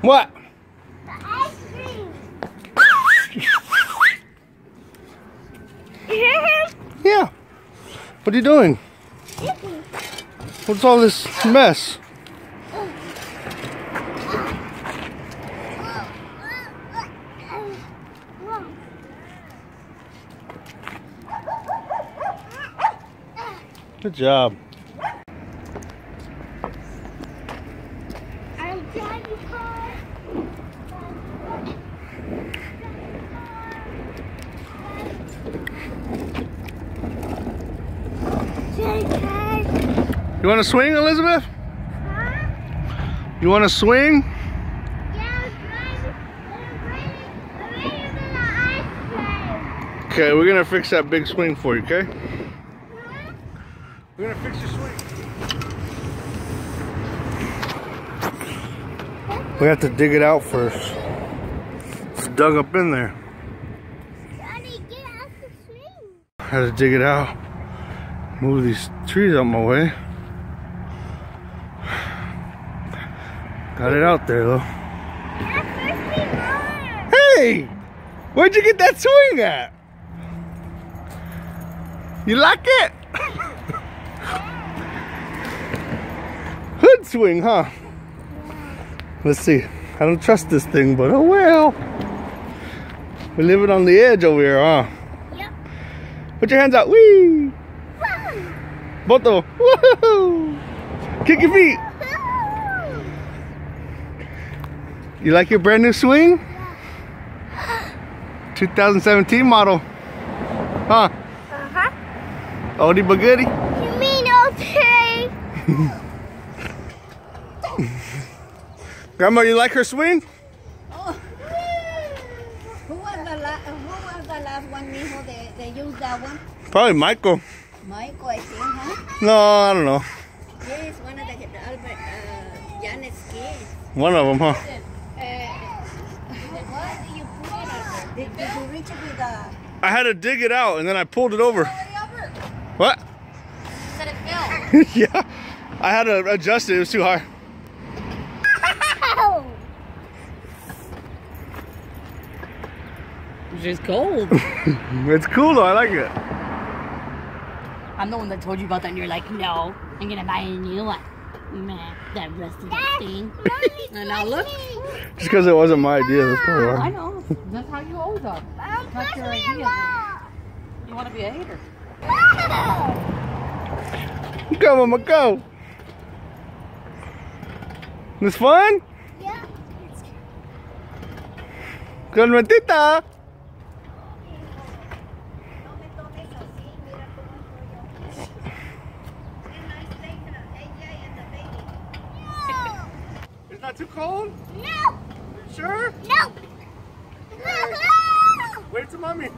What? The ice cream! Yeah. What are you doing? What's all this mess? Good job. I'm Daddy's car. Huh? You want to swing, Elizabeth? You want to swing? Okay, we're gonna fix that big swing for you, okay? Huh? We're gonna fix your swing. We have to dig it out first. It's dug up in there. Daddy, get out the swing. Had to dig it out. Move these trees out my way. Got it out there though. That's first roller. Hey! Where'd you get that swing at? You like it? Hood swing, huh? Let's see. I don't trust this thing, but oh well. We're living on the edge over here, huh? Yep. Put your hands out. Whee! Woohoo! Kick your feet. You like your brand new swing? 2017 model. Huh? Uh-huh. Oldie but goodie. You mean okay? Grandma, you like her swing? Oh, who was the la- uh, who was the last one, mijo? They they used that one. Probably Michael. Michael, I think, huh? No, I don't know. Yes, one of the, the Albert uh, Janet's kids. One of them, huh? What do you put it on? Did, did you reach it with a? I had to dig it out and then I pulled it over. What? Said it fell. yeah. I had to adjust it. It was too high. It's just cold. It's cool though. I like it. I'm the one that told you about that, and you're like, no, I'm gonna buy a new one. Man, that rusted thing. And now look. Just because it wasn't my idea. That's probably I know. That's how you always are. Mom, Not your idea. You want to be a hater. Go, mama, go. This fun? Yeah. Con Matita. Not too cold? No! Sure? No! Wait till mommy.